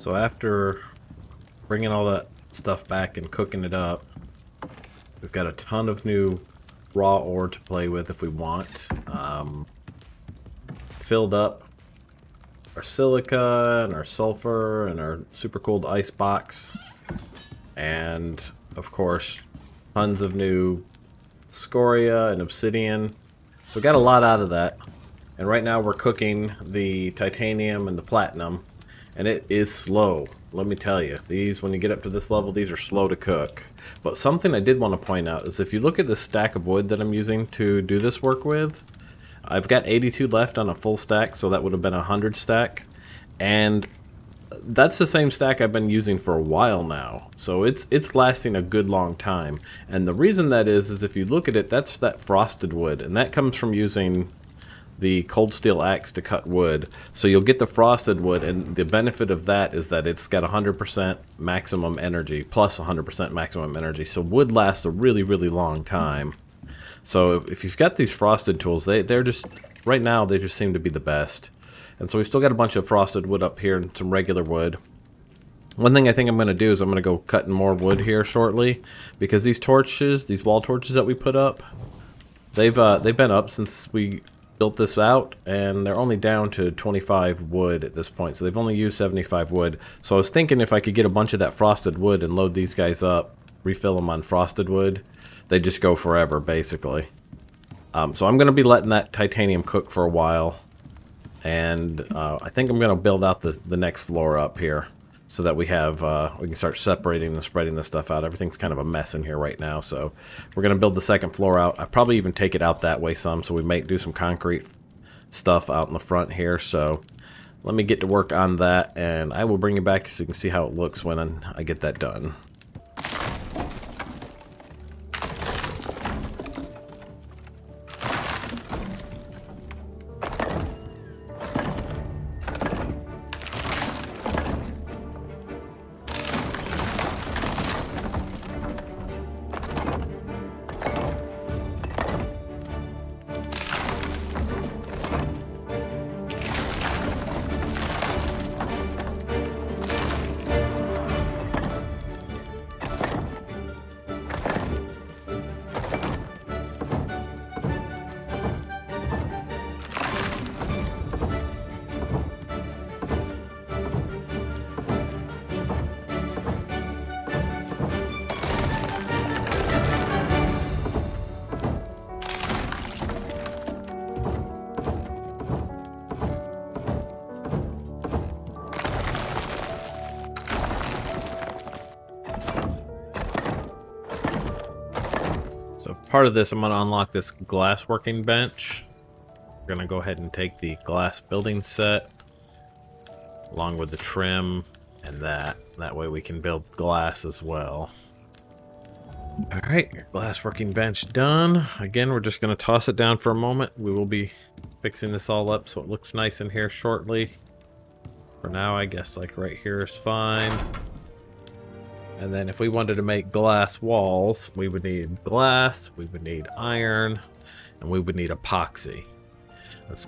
So after bringing all that stuff back and cooking it up, we've got a ton of new raw ore to play with if we want. Um, filled up our silica and our sulfur and our super cooled ice box. And of course, tons of new scoria and obsidian. So we got a lot out of that. And right now we're cooking the titanium and the platinum. And it is slow, let me tell you. These, when you get up to this level, these are slow to cook. But something I did want to point out is if you look at the stack of wood that I'm using to do this work with, I've got 82 left on a full stack, so that would have been a 100 stack. And that's the same stack I've been using for a while now. So it's it's lasting a good long time. And the reason that is is if you look at it, that's that frosted wood, and that comes from using the cold steel axe to cut wood. So you'll get the frosted wood, and the benefit of that is that it's got 100% maximum energy, plus 100% maximum energy. So wood lasts a really, really long time. So if you've got these frosted tools, they, they're just, right now, they just seem to be the best. And so we've still got a bunch of frosted wood up here and some regular wood. One thing I think I'm going to do is I'm going to go cutting more wood here shortly because these torches, these wall torches that we put up, they've uh, they've been up since we built this out and they're only down to 25 wood at this point. So they've only used 75 wood. So I was thinking if I could get a bunch of that frosted wood and load these guys up refill them on frosted wood they just go forever basically. Um, so I'm gonna be letting that titanium cook for a while and uh, I think I'm gonna build out the, the next floor up here so that we have uh, we can start separating and spreading this stuff out. Everything's kind of a mess in here right now, so we're gonna build the second floor out. I probably even take it out that way some, so we might do some concrete stuff out in the front here. So let me get to work on that, and I will bring you back so you can see how it looks when I get that done. Part of this, I'm going to unlock this glass working bench. We're going to go ahead and take the glass building set along with the trim and that. That way we can build glass as well. Alright, glass working bench done. Again, we're just going to toss it down for a moment. We will be fixing this all up so it looks nice in here shortly. For now, I guess like right here is fine. And then if we wanted to make glass walls, we would need glass, we would need iron, and we would need epoxy. Let's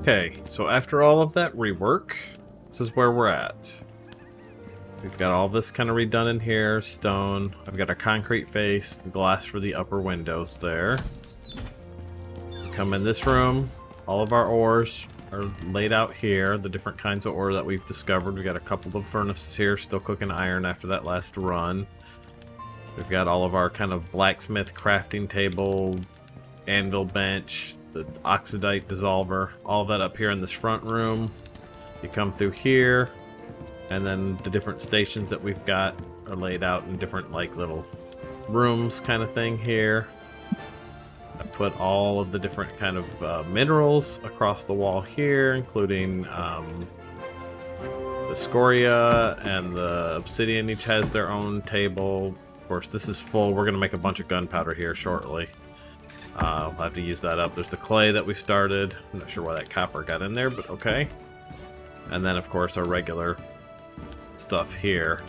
Okay, so after all of that rework, this is where we're at. We've got all this kind of redone in here, stone. I've got a concrete face, glass for the upper windows there. Come in this room, all of our ores are laid out here, the different kinds of ore that we've discovered. We've got a couple of furnaces here, still cooking iron after that last run. We've got all of our kind of blacksmith crafting table, anvil bench, the oxidite dissolver, all that up here in this front room. You come through here, and then the different stations that we've got are laid out in different like little rooms kind of thing here. I put all of the different kind of uh, minerals across the wall here, including um, the scoria and the obsidian each has their own table. Of course, this is full. We're going to make a bunch of gunpowder here shortly. Uh, I'll have to use that up. There's the clay that we started. I'm not sure why that copper got in there, but okay. And then, of course, our regular stuff here.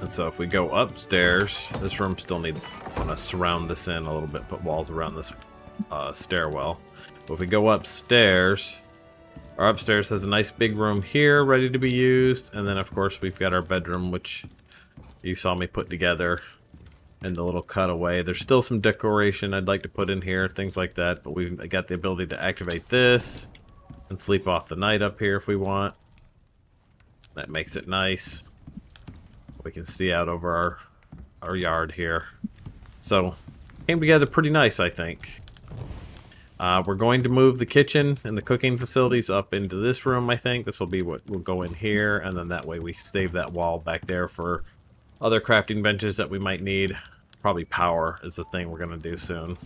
And so if we go upstairs, this room still needs, I want to surround this in a little bit, put walls around this uh, stairwell. But if we go upstairs, our upstairs has a nice big room here ready to be used. And then of course we've got our bedroom, which you saw me put together in the little cutaway. There's still some decoration I'd like to put in here, things like that. But we've got the ability to activate this and sleep off the night up here if we want. That makes it nice. We can see out over our our yard here. So, came together pretty nice, I think. Uh, we're going to move the kitchen and the cooking facilities up into this room, I think. This will be what will go in here, and then that way we save that wall back there for other crafting benches that we might need. Probably power is the thing we're going to do soon.